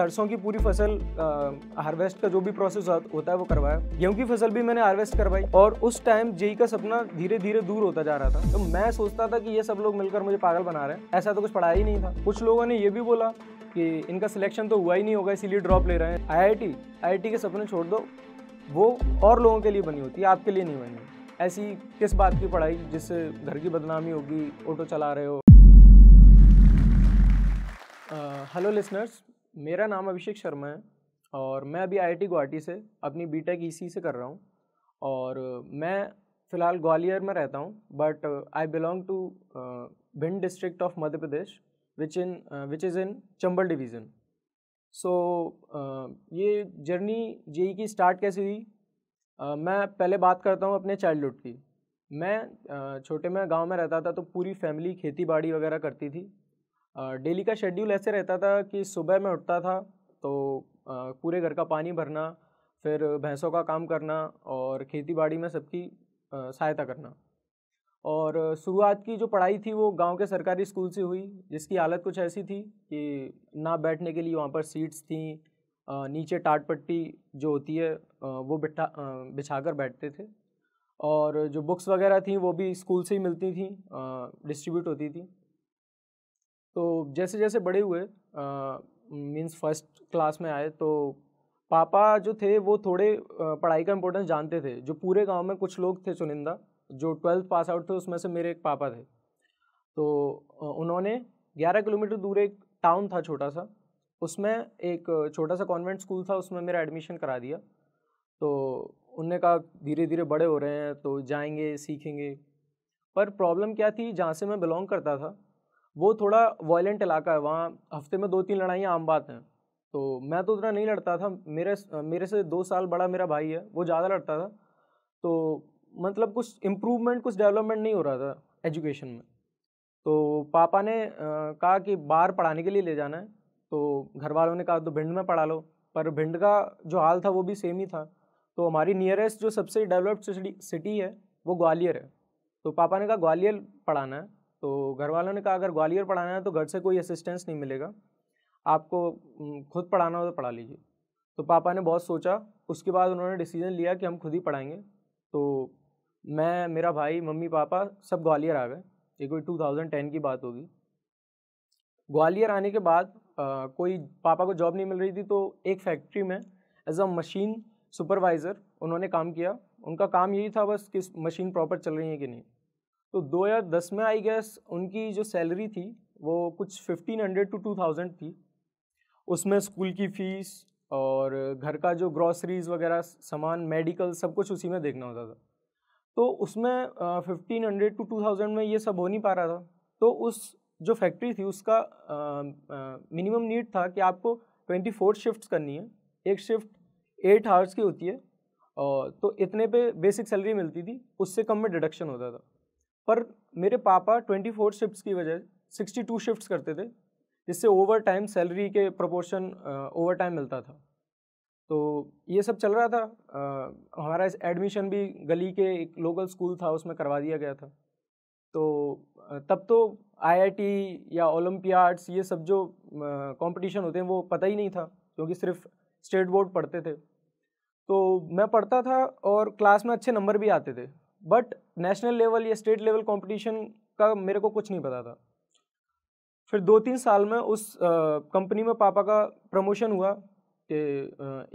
सरसों की पूरी फ़सल हार्वेस्ट का जो भी प्रोसेस होता है वो करवाया। गेहूँ की फ़सल भी मैंने हार्वेस्ट करवाई और उस टाइम जेई का सपना धीरे धीरे दूर होता जा रहा था। तो मैं सोचता था कि ये सब लोग मिलकर मुझे पागल बना रहे हैं। ऐसा तो कुछ पढ़ाया ही नहीं था। कुछ लोगों ने ये भी बोला कि इनका सिलेक्शन तो हुआ ही नहीं होगा, इसीलिए ड्रॉप ले रहे हैं। आई आई के सपने छोड़ दो। वो और लोगों के लिए बनी होती है, आपके लिए नहीं बनी ऐसी किस बात की पढ़ाई जिससे घर की बदनामी होगी, ऑटो चला रहे हो? हेलो लिसनर्स मेरा नाम अभिषेक शर्मा है और मैं अभी आईआईटी गुवाहाटी से अपनी बीटेक ईसी से कर रहा हूँ और मैं फ़िलहाल ग्वालियर में रहता हूँ but I belong to Bhind district of Madhya Pradesh which in which is in Chambal division so ये जर्नी जेई की स्टार्ट कैसे हुई? uh, मैं पहले बात करता हूँ अपने चाइल्डहुड की। मैं uh, छोटे में गाँव में रहता था तो पूरी फैमिली खेती बाड़ी वगैरह करती थी। डेली का शेड्यूल ऐसे रहता था कि सुबह में उठता था तो पूरे घर का पानी भरना, फिर भैंसों का काम करना और खेती बाड़ी में सबकी सहायता करना। और शुरुआत की जो पढ़ाई थी वो गाँव के सरकारी स्कूल से हुई, जिसकी हालत कुछ ऐसी थी कि ना बैठने के लिए वहाँ पर सीट्स थी नीचे टाट पट्टी जो होती है वो बिठा बिछा कर बैठते थे। और जो बुक्स वगैरह थी वो भी स्कूल से ही मिलती थी डिस्ट्रीब्यूट होती थी। तो जैसे जैसे बड़े हुए मीन्स फ़र्स्ट क्लास में आए तो पापा जो थे, वो थोड़े पढ़ाई का इम्पोर्टेंस जानते थे, जो पूरे गाँव में कुछ लोग थे चुनिंदा, जो ट्वेल्थ पास आउट थे, उसमें से मेरे एक पापा थे। तो उन्होंने 11 किलोमीटर दूर एक टाउन था छोटा सा, उसमें एक छोटा सा कॉन्वेंट स्कूल था, उसमें मेरा एडमिशन करा दिया। तो उनने कहा धीरे धीरे बड़े हो रहे हैं तो जाएँगे, सीखेंगे। पर प्रॉब्लम क्या थी, जहाँ से मैं बिलोंग करता था वो थोड़ा वॉयलेंट इलाका है, वहाँ हफ़्ते में दो तीन लड़ाइयाँ आम बात हैं। तो मैं तो उतना नहीं लड़ता था, मेरे मेरे से दो साल बड़ा मेरा भाई है, वो ज़्यादा लड़ता था। तो मतलब कुछ इम्प्रूवमेंट कुछ डेवलपमेंट नहीं हो रहा था एजुकेशन में। तो पापा ने कहा कि बाहर पढ़ाने के लिए ले जाना है तो घर वालों ने कहा तो भिंड में पढ़ा लो, पर भिंड का जो हाल था वो भी सेम ही था। तो हमारी नियरेस्ट जो सबसे डेवलप्ड सिटी है, वो ग्वालियर है। तो पापा ने कहा, ग्वालियर पढ़ाना है। तो घर वालों ने कहा अगर ग्वालियर पढ़ाना है तो घर से कोई असिस्टेंस नहीं मिलेगा। आपको खुद पढ़ाना हो तो पढ़ा लीजिए। तो पापा ने बहुत सोचा। उसके बाद उन्होंने डिसीज़न लिया कि हम खुद ही पढ़ाएँगे। तो मैं मेरा भाई मम्मी पापा सब ग्वालियर आ गए। ये कोई 2010 की बात होगी। ग्वालियर आने के बाद आ, कोई पापा को जॉब नहीं मिल रही थी तो एक फैक्ट्री में एज अ मशीन सुपरवाइज़र उन्होंने काम किया। उनका काम यही था बस कि मशीन प्रॉपर चल रही है कि नहीं। तो 2010 में आई गैस उनकी जो सैलरी थी, वो कुछ 1500 टू 2000 थी। उसमें स्कूल की फ़ीस और घर का जो ग्रॉसरीज वगैरह, सामान मेडिकल सब कुछ उसी में देखना होता था। तो उसमें fifteen hundred to two thousand में ये सब हो नहीं पा रहा था। तो उस जो फैक्ट्री थी, उसका मिनिमम नीड था कि आपको ट्वेंटी फोर शिफ्ट करनी है। एक शिफ्ट एट आवर्स की होती है, और तो इतने पे बेसिक सैलरी मिलती थी, उससे कम में डिडक्शन होता था। पर मेरे पापा ट्वेंटी फोर शिफ्ट की वजह सिक्सटी टू शिफ्ट करते थे जिससे ओवर टाइम सैलरी के प्रोपोर्शन ओवर टाइम मिलता था। तो ये सब चल रहा था। आ, हमारा एडमिशन भी गली के एक लोकल स्कूल था उसमें करवा दिया गया था। तो तब तो आईआईटी या ओलम्पियाड्स ये सब जो कंपटीशन होते हैं वो पता ही नहीं था क्योंकि सिर्फ़ स्टेट बोर्ड पढ़ते थे। तो मैं पढ़ता था और क्लास में अच्छे नंबर भी आते थे। बट नेशनल लेवल या स्टेट लेवल कंपटीशन का मेरे को कुछ नहीं पता था। फिर दो तीन साल में उस कंपनी में पापा का प्रमोशन हुआ कि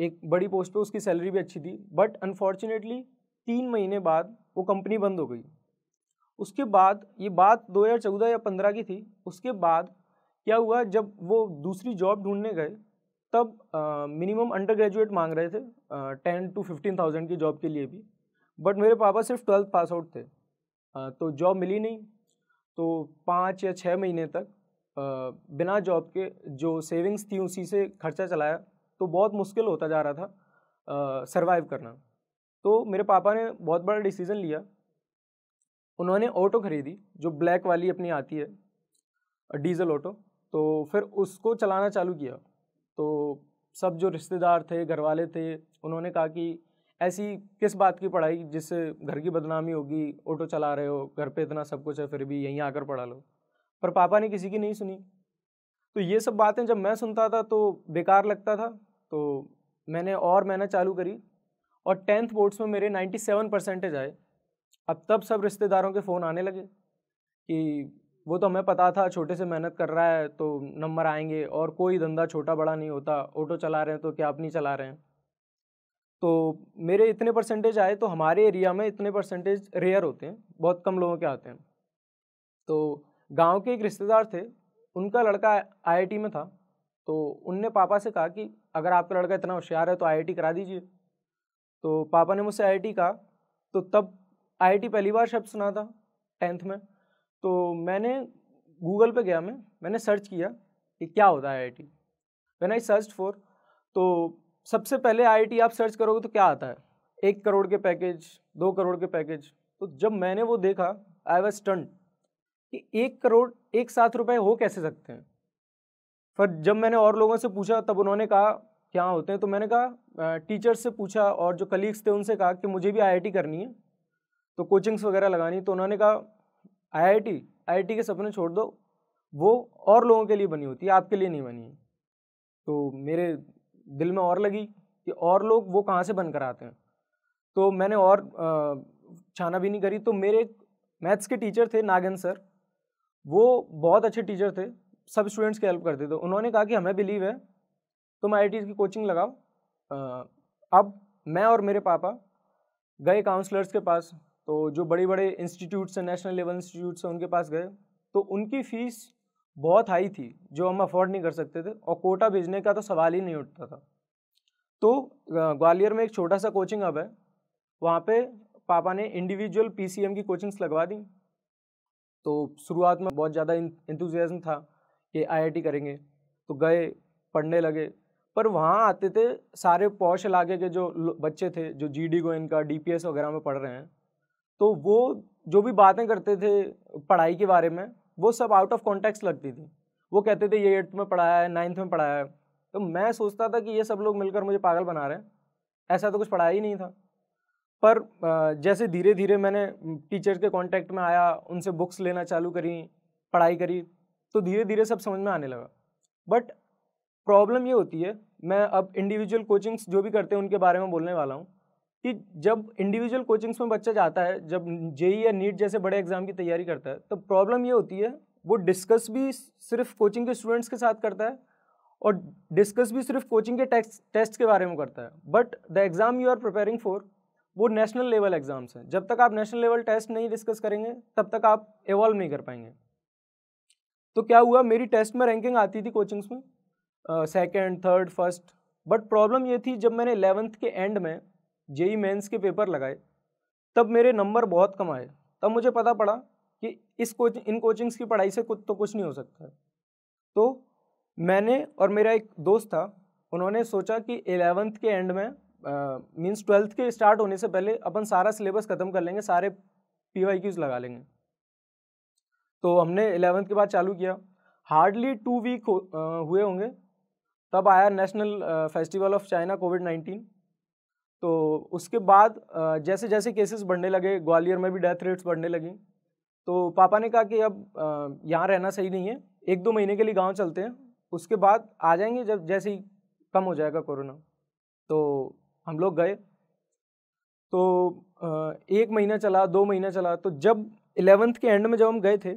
एक बड़ी पोस्ट पे उसकी सैलरी भी अच्छी थी, बट अनफॉर्चुनेटली तीन महीने बाद वो कंपनी बंद हो गई। उसके बाद, ये बात 2014 या 15 की थी, उसके बाद क्या हुआ, जब वो दूसरी जॉब ढूँढने गए, तब मिनिमम अंडर ग्रेजुएट मांग रहे थे टेन टू फिफ्टीन थाउज़ेंड की जॉब के लिए भी। बट मेरे पापा सिर्फ़ ट्वेल्थ पास आउट थे। तो जॉब मिली नहीं। तो पाँच या छः महीने तक बिना जॉब के जो सेविंग्स थी उसी से खर्चा चलाया। तो बहुत मुश्किल होता जा रहा था सरवाइव करना। तो मेरे पापा ने बहुत बड़ा डिसीज़न लिया। उन्होंने ऑटो खरीदी, जो ब्लैक वाली अपनी आती है डीजल ऑटो तो फिर उसको चलाना चालू किया। तो सब जो रिश्तेदार थे घर वाले थे, उन्होंने कहा कि ऐसी किस बात की पढ़ाई जिससे घर की बदनामी होगी, ऑटो चला रहे हो, घर पे इतना सब कुछ है, फिर भी यहीं आकर पढ़ा लो। पर पापा ने किसी की नहीं सुनी। तो ये सब बातें जब मैं सुनता था तो बेकार लगता था। तो मैंने और मेहनत चालू करी और टेंथ बोर्ड्स में मेरे 97 परसेंटेज आए। अब तब सब रिश्तेदारों के फ़ोन आने लगे कि वो तो हमें पता था, छोटे से मेहनत कर रहा है तो नंबर आएँगे और कोई धंधा छोटा बड़ा नहीं होता, ऑटो चला रहे हैं तो क्या आप नहीं चला रहे हैं? तो मेरे इतने परसेंटेज आए तो हमारे एरिया में इतने परसेंटेज रेयर होते हैं, बहुत कम लोगों के आते हैं। तो गाँव के एक रिश्तेदार थे, उनका लड़का आईआईटी में था तो उनने पापा से कहा कि अगर आपका लड़का इतना होशियार है तो आईआईटी करा दीजिए। तो पापा ने मुझसे आईआईटी कहा तो तब आईआईटी पहली बार शब्द सुना था टेंथ में। तो मैंने गूगल पे गया मैं, मैंने सर्च किया कि क्या होता है आईआईटी मैंने आई सर्च फॉर तो सबसे पहले आईआईटी आप सर्च करोगे तो क्या आता है? एक करोड़ के पैकेज दो करोड़ के पैकेज तो जब मैंने वो देखा आई वॉज़ स्टंट कि एक करोड़ एक साथ रुपए हो कैसे सकते हैं? फिर जब मैंने और लोगों से पूछा, तब उन्होंने कहा, क्या होते हैं? तो मैंने कहा टीचर्स से पूछा और जो कलीग्स थे उनसे कहा कि मुझे भी आईआईटी करनी है तो कोचिंग्स वगैरह लगानी तो उन्होंने कहा आईआईटी आईआईटी के सपने छोड़ दो। वो और लोगों के लिए बनी होती है, आपके लिए नहीं बनी है। तो मेरे दिल में और लगी कि और लोग वो कहाँ से बन कर आते हैं। तो मैंने और छाना भी नहीं करी। तो मेरे मैथ्स के टीचर थे नागन सर। वो बहुत अच्छे टीचर थे। सब स्टूडेंट्स की हेल्प करते थे। उन्होंने कहा कि हमें बिलीव है। तुम आई की कोचिंग लगाओ। अब मैं और मेरे पापा गए काउंसलर्स के पास। तो जो बड़े बड़े इंस्टीट्यूट्स हैं, नेशनल लेवल इंस्टीट्यूट्स हैं, उनके पास गए। तो उनकी फ़ीस बहुत हाई थी, जो हम अफोर्ड नहीं कर सकते थे और कोटा भेजने का तो सवाल ही नहीं उठता था। तो ग्वालियर में एक छोटा सा कोचिंग अब है, वहाँ पे पापा ने इंडिविजुअल पीसीएम की कोचिंग्स लगवा दी। तो शुरुआत में बहुत ज़्यादा इंतज़ियाज़म था कि आईआईटी करेंगे तो गए, पढ़ने लगे, पर वहाँ आते थे सारे पौश इलाके के जो बच्चे थे, जो G D Goenka D वगैरह में पढ़ रहे हैं तो वो जो भी बातें करते थे पढ़ाई के बारे में वो सब आउट ऑफ़ कॉन्टेक्स्ट लगती थी। वो कहते थे, ये एट्थ में पढ़ाया है नाइन्थ में पढ़ाया है। तो मैं सोचता था कि ये सब लोग मिलकर मुझे पागल बना रहे हैं। ऐसा तो कुछ पढ़ाया ही नहीं था। पर जैसे धीरे धीरे मैंने टीचर्स के कांटेक्ट में आया, उनसे बुक्स लेना चालू करी, पढ़ाई करी तो धीरे धीरे सब समझ में आने लगा। बट प्रॉब्लम ये होती है, मैं अब इंडिविजुअल कोचिंग्स जो भी करते हैं, उनके बारे में बोलने वाला हूँ। कि जब इंडिविजुअल कोचिंग्स में बच्चा जाता है, जब जेई या नीट जैसे बड़े एग्ज़ाम की तैयारी करता है तो प्रॉब्लम ये होती है, वो डिस्कस भी सिर्फ़ कोचिंग के स्टूडेंट्स के साथ करता है और डिस्कस भी सिर्फ़ कोचिंग के टेस्ट के बारे में करता है। But the exam you are preparing for वो नेशनल लेवल एग्ज़ाम्स हैं। जब तक आप नेशनल लेवल टेस्ट नहीं डिस्कस करेंगे, तब तक आप इवॉल्व नहीं कर पाएँगे। तो क्या हुआ? मेरी टेस्ट में रैंकिंग आती थी कोचिंग्स में second third first but problem ये थी, जब मैंने इलेवेंथ के एंड में जेई मेंस के पेपर लगाए। तब मेरे नंबर बहुत कम आए। तब मुझे पता पड़ा कि इस कोचिंग इन कोचिंग्स की पढ़ाई से कुछ तो कुछ नहीं हो सकता है। तो मैंने और मेरा एक दोस्त था, उन्होंने सोचा कि एलेवेंथ के एंड में मीन्स ट्वेल्थ के स्टार्ट होने से पहले अपन सारा सिलेबस ख़त्म कर लेंगे, सारे पी वाई क्यूज़ लगा लेंगे। तो हमने एलेवेंथ के बाद चालू किया। हार्डली टू वीक हुए होंगे। तब आया national festival of China Covid nineteen. तो उसके बाद जैसे जैसे केसेस बढ़ने लगे, ग्वालियर में भी डेथ रेट्स बढ़ने लगी तो पापा ने कहा कि अब यहाँ रहना सही नहीं है, एक दो महीने के लिए गाँव चलते हैं, उसके बाद आ जाएँगे जब, जैसे ही कम हो जाएगा कोरोना तो हम लोग गए तो एक महीना चला, दो महीना चला तो जब इलेवेंथ के एंड में जब हम गए थे,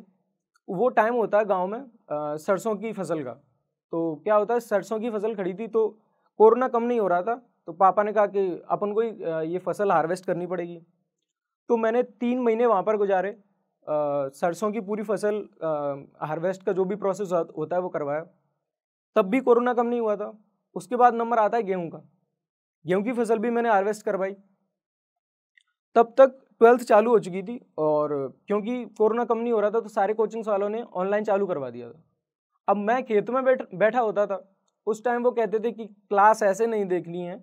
वो टाइम होता है गाँव में सरसों की फ़सल का तो क्या होता है, सरसों की फ़सल खड़ी थी तो कोरोना कम नहीं हो रहा था तो पापा ने कहा कि अपन को ये फ़सल हार्वेस्ट करनी पड़ेगी। तो मैंने तीन महीने वहाँ पर गुजारे। सरसों की पूरी फ़सल हार्वेस्ट का जो भी प्रोसेस होता है वो करवाया। तब भी कोरोना कम नहीं हुआ था। उसके बाद नंबर आता है गेहूँ का। गेहूँ की फ़सल भी मैंने हार्वेस्ट करवाई। तब तक ट्वेल्थ चालू हो चुकी थी और क्योंकि कोरोना कम नहीं हो रहा था तो सारे कोचिंग्स वालों ने ऑनलाइन चालू करवा दिया था। अब मैं खेत में बैठ, बैठा होता था। उस टाइम वो कहते थे कि क्लास ऐसे नहीं देखनी है।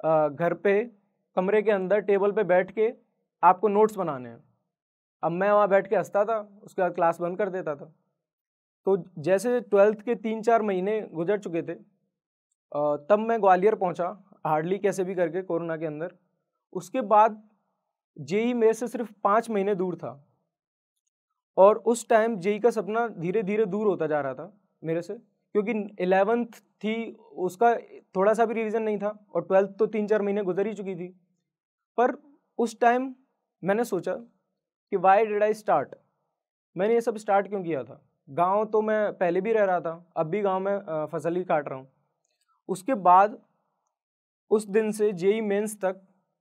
घर पे, कमरे के अंदर, टेबल पे बैठ के आपको नोट्स बनाने हैं। अब मैं वहाँ बैठ के हंसता था, उसके बाद क्लास बंद कर देता था। तो जैसे ट्वेल्थ के तीन चार महीने गुजर चुके थे तब मैं ग्वालियर पहुँचा, हार्डली कैसे भी करके कोरोना के अंदर। उसके बाद जेई मेरे से सिर्फ़ पाँच महीने दूर था। और उस टाइम जेई का सपना धीरे धीरे दूर होता जा रहा था मेरे से, क्योंकि एलेवंथ थी, उसका थोड़ा सा भी रिवीजन नहीं था और ट्वेल्थ तो तीन चार महीने गुजर ही चुकी थी। पर उस टाइम मैंने सोचा कि वाई डिड आई स्टार्ट मैंने ये सब स्टार्ट क्यों किया था? गाँव तो मैं पहले भी रह रहा था, अब भी गाँव में फ़सल ही काट रहा हूँ। उसके बाद उस दिन से जेई मेंस तक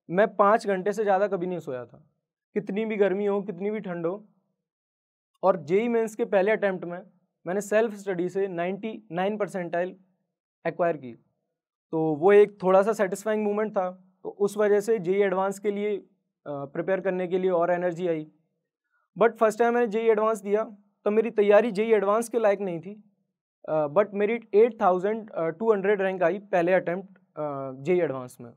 मैं पाँच घंटे से ज़्यादा कभी नहीं सोया था। कितनी भी गर्मी हो, कितनी भी ठंड हो। और जेई मेंस के पहले अटैम्प्ट में मैंने सेल्फ स्टडी से 99 परसेंटाइल एक्वायर की। तो वो एक थोड़ा सा सेटिस्फाइंग मोमेंट था। तो उस वजह से जेई एडवांस के लिए प्रिपेयर करने के लिए और एनर्जी आई। बट फ़र्स्ट टाइम मैंने जेई एडवांस दिया तो मेरी तैयारी जेई एडवांस के लायक नहीं थी। बट मेरी eight thousand two hundred rank आई पहले अटैम्प्ट जेई एडवांस में।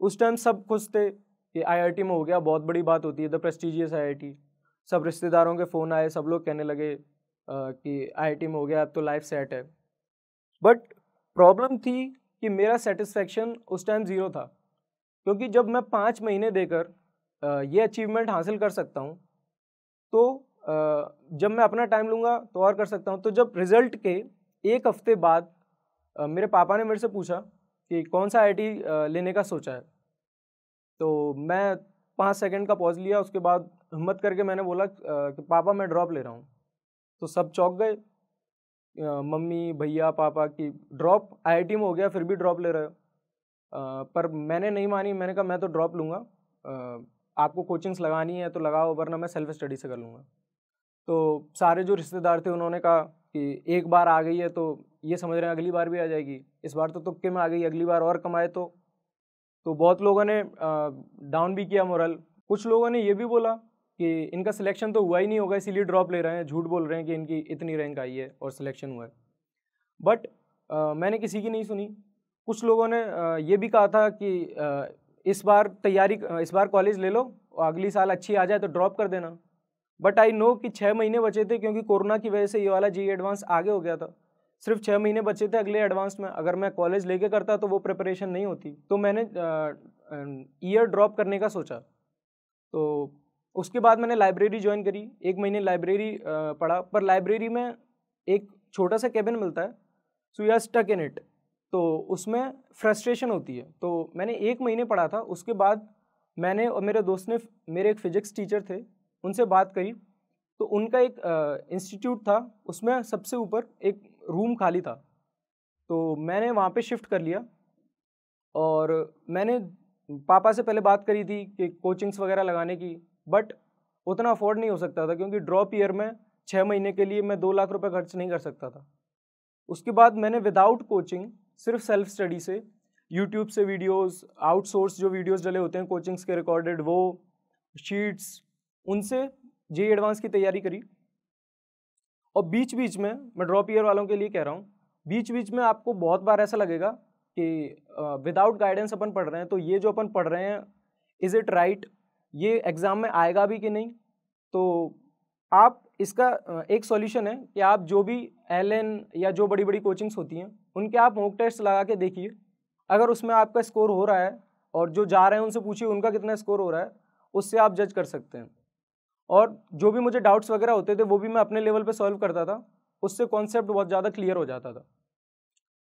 उस टाइम सब खुश थे कि आईआईटी में हो गया। बहुत बड़ी बात होती है द प्रेस्टिजियस आईआईटी सब रिश्तेदारों के फ़ोन आए, सब लोग कहने लगे कि आईआईटी में हो गया, अब तो लाइफ सेट है। बट प्रॉब्लम थी कि मेरा सेटिस्फेक्शन उस टाइम ज़ीरो था। क्योंकि जब मैं पाँच महीने देकर ये अचीवमेंट हासिल कर सकता हूँ तो जब मैं अपना टाइम लूँगा तो और कर सकता हूँ। तो जब रिज़ल्ट के एक हफ़्ते बाद मेरे पापा ने मेरे से पूछा कि कौन सा आईटी लेने का सोचा है? तो मैं पाँच सेकंड का पॉज लिया, उसके बाद हिम्मत करके मैंने बोला कि पापा मैं ड्रॉप ले रहा हूँ। तो सब चौक गए। मम्मी, भैया, पापा की ड्रॉप आईआईटी में हो गया, फिर भी ड्रॉप ले रहे हो। पर मैंने नहीं मानी, मैंने कहा मैं तो ड्रॉप लूँगा। आपको कोचिंग्स लगानी है तो लगाओ, वरना मैं सेल्फ स्टडी से कर लूँगा। तो सारे जो रिश्तेदार थे, उन्होंने कहा कि एक बार आ गई है तो ये समझ रहे हैं अगली बार भी आ जाएगी। इस बार तो तुक्के में आ गई, अगली बार और कमाए तो। तो बहुत लोगों ने डाउन भी किया मोरल कुछ लोगों ने ये भी बोला कि इनका सिलेक्शन तो हुआ ही नहीं होगा, इसीलिए ड्रॉप ले रहे हैं, झूठ बोल रहे हैं कि इनकी इतनी रैंक आई है और सिलेक्शन हुआ है। बट मैंने किसी की नहीं सुनी। कुछ लोगों ने ये भी कहा था कि इस बार तैयारी इस बार कॉलेज ले लो और अगली साल अच्छी आ जाए तो ड्रॉप कर देना। बट आई नो कि छः महीने बचे थे क्योंकि कोरोना की वजह से ये वाला जी एडवांस आगे हो गया था। सिर्फ़ छः महीने बचे थे अगले एडवांस में। अगर मैं कॉलेज लेके करता तो वो प्रिपरेशन नहीं होती। तो मैंने ईयर ड्रॉप करने का सोचा। तो उसके बाद मैंने लाइब्रेरी ज्वाइन करी। एक महीने लाइब्रेरी पढ़ा। पर लाइब्रेरी में एक छोटा सा केबिन मिलता है so you are stuck in it तो उसमें फ्रस्ट्रेशन होती है। तो मैंने एक महीने पढ़ा था। उसके बाद मैंने और मेरे दोस्त ने, मेरे एक फिजिक्स टीचर थे, उनसे बात करी। तो उनका एक इंस्टीट्यूट था। उसमें सबसे ऊपर एक रूम खाली था। तो मैंने वहाँ पे शिफ्ट कर लिया। और मैंने पापा से पहले बात करी थी कि कोचिंग्स वगैरह लगाने की। बट उतना अफोर्ड नहीं हो सकता था क्योंकि ड्रॉप ईयर में छः महीने के लिए मैं दो लाख रुपए खर्च नहीं कर सकता था। उसके बाद मैंने विदाउट कोचिंग सिर्फ़ सेल्फ स्टडी से यूट्यूब से वीडियोस आउटसोर्स जो वीडियोस डले होते हैं कोचिंग्स के रिकॉर्डेड वो शीट्स उनसे जे एडवांस की तैयारी करी। और बीच बीच में, मैं ड्रॉप ईयर वालों के लिए कह रहा हूँ बीच बीच में आपको बहुत बार ऐसा लगेगा कि विदाउट गाइडेंस अपन पढ़ रहे हैं तो ये जो अपन पढ़ रहे हैं इज़ इट राइट ये एग्ज़ाम में आएगा भी कि नहीं? तो आप इसका एक सॉल्यूशन है कि आप जो भी एलएन या जो बड़ी बड़ी कोचिंग्स होती हैं, उनके आप मोक टेस्ट लगा के देखिए। अगर उसमें आपका स्कोर हो रहा है और जो जा रहे हैं उनसे पूछिए उनका कितना स्कोर हो रहा है, उससे आप जज कर सकते हैं। और जो भी मुझे डाउट्स वगैरह होते थे, वो भी मैं अपने लेवल पे सॉल्व करता था, उससे कॉन्सेप्ट बहुत ज़्यादा क्लियर हो जाता था।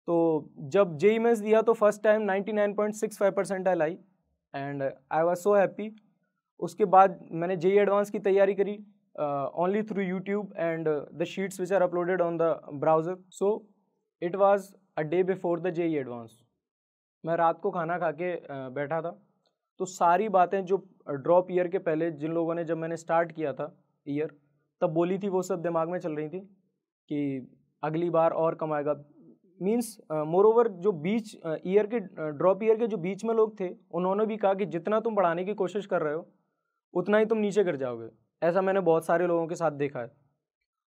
तो जब जेई मेंस दिया तो first time 99.65 percent I and I was so happy उसके बाद मैंने जेई एडवांस की तैयारी करी only through YouTube and the sheets which are uploaded on the browser so it was a day before the JEE advance मैं रात को खाना खा के बैठा था। तो सारी बातें जो ड्रॉप ईयर के पहले जिन लोगों ने जब मैंने स्टार्ट किया था ईयर तब बोली थी वो सब दिमाग में चल रही थी कि अगली बार और कमाएगा। मीन्स मोर ओवर जो बीच ईयर के ड्रॉप ईयर के जो बीच में लोग थे, उन्होंने भी कहा कि जितना तुम बढ़ाने की कोशिश कर रहे हो उतना ही तुम नीचे गिर जाओगे। ऐसा मैंने बहुत सारे लोगों के साथ देखा है।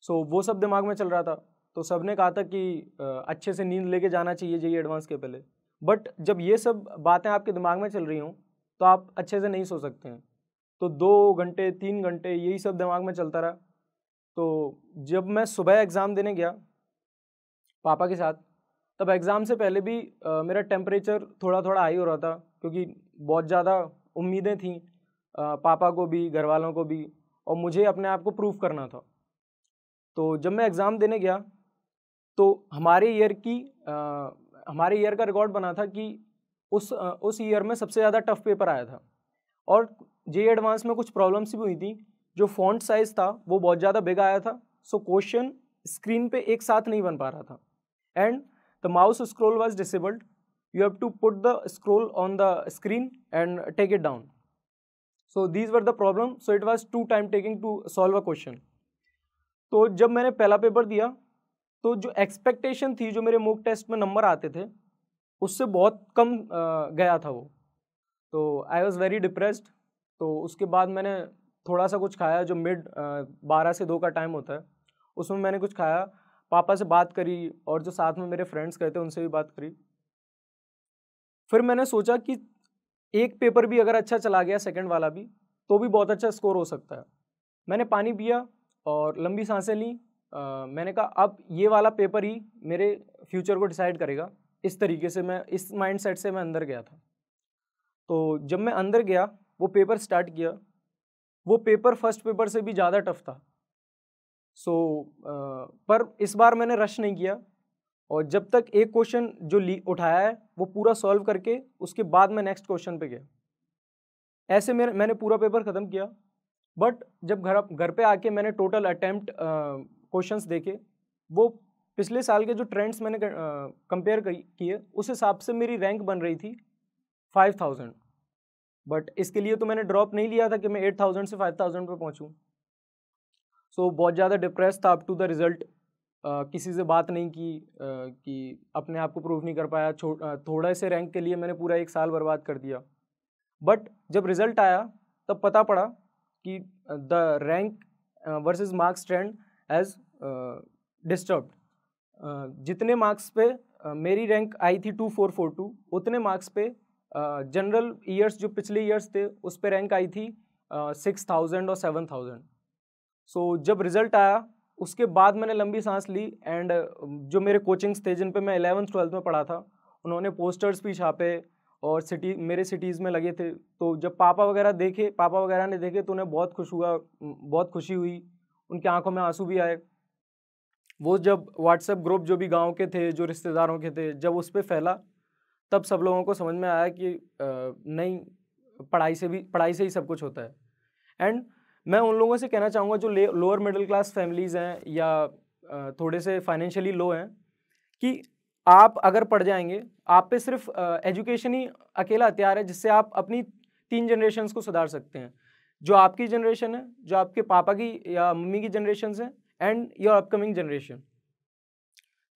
सो so, वो सब दिमाग में चल रहा था। तो सबने कहा था कि अच्छे से नींद लेके जाना चाहिए जाइए एडवांस के पहले। बट जब ये सब बातें आपके दिमाग में चल रही हों तो आप अच्छे से नहीं सो सकते हैं। तो दो घंटे तीन घंटे यही सब दिमाग में चलता रहा। तो जब मैं सुबह एग्ज़ाम देने गया पापा के साथ तब एग्ज़ाम से पहले भी आ, मेरा टेम्परेचर थोड़ा थोड़ा हाई हो रहा था क्योंकि बहुत ज़्यादा उम्मीदें थी। पापा को भी घर वालों को भी और मुझे अपने आप को प्रूफ करना था। तो जब मैं एग्ज़ाम देने गया तो हमारे ईयर की आ, हमारे ईयर का रिकॉर्ड बना था कि उस आ, उस ईयर में सबसे ज़्यादा टफ पेपर आया था और जे एडवांस में कुछ प्रॉब्लम्स भी हुई थी जो फॉन्ट साइज़ था वो बहुत ज़्यादा बिग आया था सो क्वेश्चन स्क्रीन पे एक साथ नहीं बन पा रहा था। And the mouse scroll was disabled you have to put the scroll on the screen and take it down so these were the problem so it was too time taking to solve a question तो जब मैंने पहला paper दिया तो जो expectation थी, जो मेरे मूक टेस्ट में नंबर आते थे, उससे बहुत कम गया था वो। तो आई वॉज़ वेरी डिप्रेस्ड तो उसके बाद मैंने थोड़ा सा कुछ खाया, जो मिड बारह से दो का टाइम होता है, उसमें मैंने कुछ खाया। पापा से बात करी, और जो साथ में मेरे फ्रेंड्स गए थे, उनसे भी बात करी। फिर मैंने सोचा कि एक पेपर भी अगर अच्छा चला गया सेकंड वाला भी तो भी बहुत अच्छा स्कोर हो सकता है। मैंने पानी पिया और लंबी साँसें ली। आ, मैंने कहा अब ये वाला पेपर ही मेरे फ्यूचर को डिसाइड करेगा। इस तरीके से मैं इस माइंड सेट से मैं अंदर गया था। तो जब मैं अंदर गया वो पेपर स्टार्ट किया। वो पेपर फ़र्स्ट पेपर से भी ज़्यादा टफ था। सो so, पर इस बार मैंने रश नहीं किया। और जब तक एक क्वेश्चन जो ली उठाया है वो पूरा सॉल्व करके उसके बाद मैं नेक्स्ट क्वेश्चन पे गया। ऐसे मेरे मैंने पूरा पेपर ख़त्म किया। बट जब घर घर पे आके मैंने टोटल अटैम्प्ट क्वेश्चंस देखे वो पिछले साल के जो ट्रेंड्स मैंने कंपेयर किए उस हिसाब से मेरी रैंक बन रही थी फाइव थाउज़ेंड बट इसके लिए तो मैंने ड्रॉप नहीं लिया था कि मैं एट थाउज़ेंड से फाइव थाउज़ेंड पर पहुँचूँ। सो so, बहुत ज़्यादा डिप्रेस था अप टू द रिज़ल्ट किसी से बात नहीं की आ, कि अपने आप को प्रूव नहीं कर पाया थोड़ा से रैंक के लिए मैंने पूरा एक साल बर्बाद कर दिया। बट जब रिज़ल्ट आया तब पता पड़ा कि the rank versus marks trend as disturb जितने मार्क्स पे uh, मेरी रैंक आई थी टू फोर फोर टू उतने मार्क्स पे जनरल uh, ईयर्स जो पिछले ईयर्स थे उस पर रैंक आई थी सिक्स थाउज़ेंड और सेवन थाउज़ेंड। सो जब रिज़ल्ट आया उसके बाद मैंने लंबी सांस ली एंड जो मेरे कोचिंग्स थे, जिन पे मैं एलेवंथ ट्वेल्थ में पढ़ा था, उन्होंने पोस्टर्स भी छापे और सिटी मेरे सिटीज़ में लगे थे। तो जब पापा वगैरह देखे, पापा वगैरह ने देखे तो उन्हें बहुत खुश हुआ बहुत खुशी हुई। उनकी आँखों में आँसू भी आए। वो जब व्हाट्सएप ग्रुप जो भी गाँव के थे, जो रिश्तेदारों के थे, जब उस पर फैला, तब सब लोगों को समझ में आया कि नहीं, पढ़ाई से भी, पढ़ाई से ही सब कुछ होता है। एंड मैं उन लोगों से कहना चाहूँगा जो लोअर मिडिल क्लास फैमिलीज़ हैं या थोड़े से फाइनेंशियली लो हैं कि आप अगर पढ़ जाएँगे, आप पे सिर्फ़ एजुकेशन ही अकेला हथियार है जिससे आप अपनी तीन जनरेशन को सुधार सकते हैं। जो आपकी जनरेशन है, जो आपके पापा की या मम्मी की जनरेशन है एंड योर अपकमिंग जनरेशन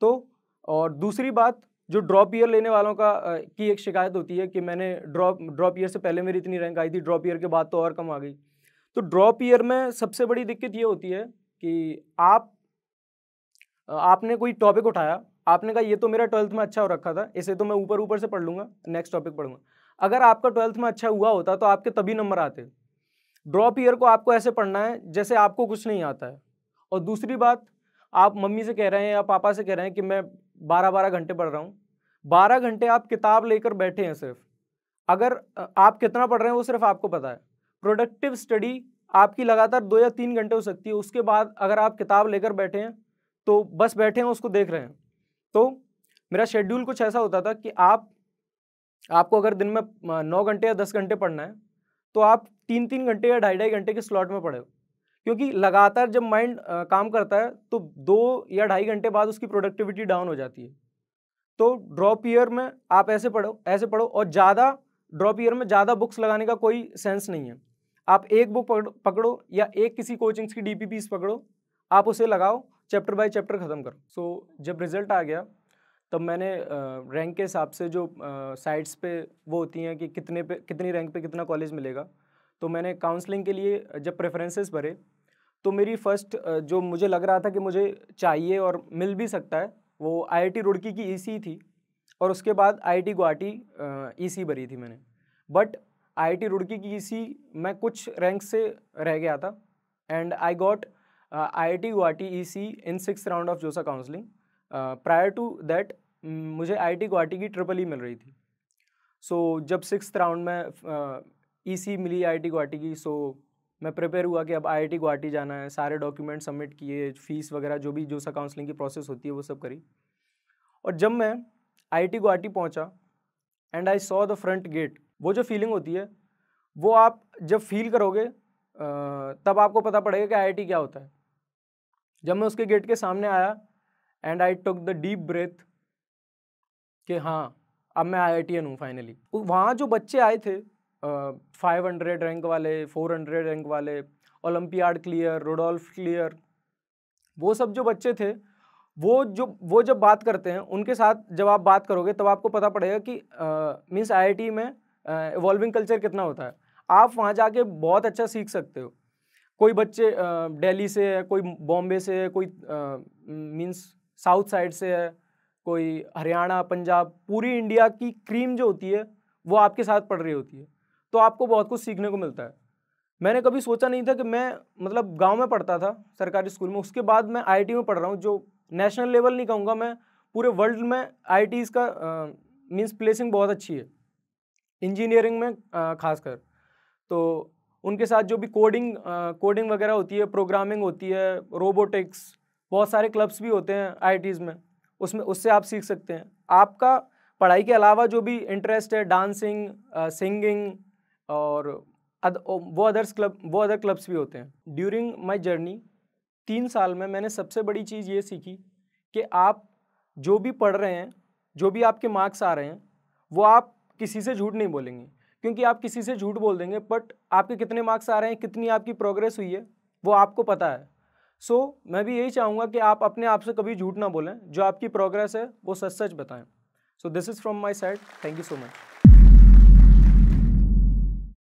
तो और दूसरी बात, जो ड्रॉप ईयर लेने वालों का की एक शिकायत होती है कि मैंने ड्रॉप ड्रॉप ईयर से पहले मेरी इतनी रैंक आई थी ड्रॉप ईयर के बाद तो और कम आ गई। तो ड्रॉप ईयर में सबसे बड़ी दिक्कत ये होती है कि आप, आपने कोई टॉपिक उठाया, आपने कहा, ये तो मेरा ट्वेल्थ में अच्छा हो रखा था, इसे तो मैं ऊपर ऊपर से पढ़ लूँगा, नेक्स्ट टॉपिक पढ़ूँगा। अगर आपका ट्वेल्थ में अच्छा हुआ होता तो आपके तभी नंबर आते। ड्रॉप ईयर को आपको ऐसे पढ़ना है, जैसे आपको कुछ नहीं आता है। और दूसरी बात, आप मम्मी से कह रहे हैं या पापा से कह रहे हैं कि मैं बारह बारह घंटे पढ़ रहा हूँ। बारह घंटे आप किताब लेकर बैठे हैं सिर्फ़। अगर आप कितना पढ़ रहे हैं वो सिर्फ़ आपको पता है। प्रोडक्टिव स्टडी आपकी लगातार दो या तीन घंटे हो सकती है, उसके बाद अगर आप किताब लेकर बैठे हैं तो बस बैठे हैं, उसको देख रहे हैं। तो मेरा शेड्यूल कुछ ऐसा होता था कि आप, आपको अगर दिन में नौ घंटे या दस घंटे पढ़ना है तो आप तीन तीन घंटे या ढाई ढाई घंटे के स्लॉट में पढ़े क्योंकि लगातार जब माइंड काम करता है तो दो या ढाई घंटे बाद उसकी प्रोडक्टिविटी डाउन हो जाती है। तो ड्रॉप ईयर में आप ऐसे पढ़ो ऐसे पढ़ो और ज़्यादा ड्रॉप ईयर में ज़्यादा बुक्स लगाने का कोई सेंस नहीं है। आप एक बुक पकड़ो या एक किसी कोचिंग्स की डी पी पकड़ो आप उसे लगाओ चैप्टर बाय चैप्टर ख़त्म करो। सो so, जब रिज़ल्ट आ गया तब मैंने रैंक के हिसाब से जो साइट्स पे वो होती हैं कि कितने पे कितनी रैंक पे कितना कॉलेज मिलेगा तो मैंने काउंसलिंग के लिए जब प्रेफरेंसेस भरे तो मेरी फ़र्स्ट जो मुझे लग रहा था कि मुझे चाहिए और मिल भी सकता है वो आईआईटी रुड़की की ईसी थी और उसके बाद आईआईटी गुवाहाटी ईसी भरी थी मैंने। बट आईआईटी रुड़की की ईसी मैं कुछ रैंक से रह गया था and I got IIT Guwahati EC in six round of JoSAA counselling prior to that मुझे आईआईटी गुवाहाटी की ट्रिपल ई मिल रही थी। सो so, जब सिक्स राउंड में ई uh, सी मिली आई टी गुवाहाटी की सो so, मैं प्रिपेयर हुआ कि अब आई आई गुवाहाटी जाना है सारे डॉक्यूमेंट सबमिट किए फ़ीस वगैरह जो भी जोसा काउंसलिंग की प्रोसेस होती है वो सब करी। और जब मैं आई गुवाहाटी पहुँचा and I saw the front gate वो जो फीलिंग होती है, वो आप जब फील करोगे तब आपको पता पड़ेगा कि आईआईटी क्या होता है। जब मैं उसके गेट के सामने आया and I took the deep breath कि हाँ अब मैं आई आई टी हूँ फाइनली वहाँ जो बच्चे आए थे फाइव हंड्रेड रैंक वाले फोर हंड्रेड रैंक वाले ओलम्पियाड क्लियर रोडोल्फ क्लियर वो सब जो बच्चे थे, वो जो, वो जब बात करते हैं, उनके साथ जब आप बात करोगे, तब आपको पता पड़ेगा कि मीन्स आईआईटी में इवॉल्विंग कल्चर कितना होता है? आप वहाँ जाके बहुत अच्छा सीख सकते हो। कोई बच्चे दिल्ली से है, कोई बॉम्बे से है, कोई मीन्स साउथ साइड से है, कोई हरियाणा, पंजाब, पूरी इंडिया की क्रीम जो होती है, वो आपके साथ पढ़ रही होती है। तो आपको बहुत कुछ सीखने को मिलता है। मैंने कभी सोचा नहीं था कि मैं मतलब गाँव में पढ़ता था, सरकारी स्कूल में, उसके बाद मैं आईआईटी में पढ़ रहा हूँ, जो नेशनल लेवल नहीं कहूँगा मैं, पूरे वर्ल्ड में आई का मीन्स प्लेसिंग बहुत अच्छी है। इंजीनियरिंग में खासकर। तो उनके साथ जो भी कोडिंग कोडिंग वगैरह होती है प्रोग्रामिंग होती है रोबोटिक्स बहुत सारे क्लब्स भी होते हैं आई में उसमें उससे आप सीख सकते हैं। आपका पढ़ाई के अलावा जो भी इंटरेस्ट है डांसिंग सिंगिंग और अद, वो अदर्स क्लब वो अदर क्लब्स भी होते हैं। ड्यूरिंग माई जर्नी तीन साल में मैंने सबसे बड़ी चीज़ ये सीखी कि आप जो भी पढ़ रहे हैं जो भी आपके मार्क्स आ रहे हैं वो आप किसी से झूठ नहीं बोलेंगे। क्योंकि आप किसी से झूठ बोल देंगे बट आपके कितने मार्क्स आ रहे हैं कितनी आपकी प्रोग्रेस हुई है वो आपको पता है। सो so, मैं भी यही चाहूँगा कि आप अपने आप से कभी झूठ ना बोलें। जो आपकी प्रोग्रेस है वो सच सच बताएँ। So this is from my side thank you so much